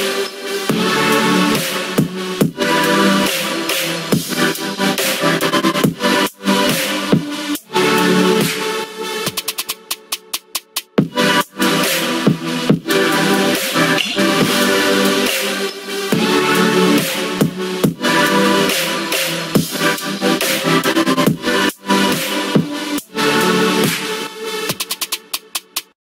you.